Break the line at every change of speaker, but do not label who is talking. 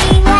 Singing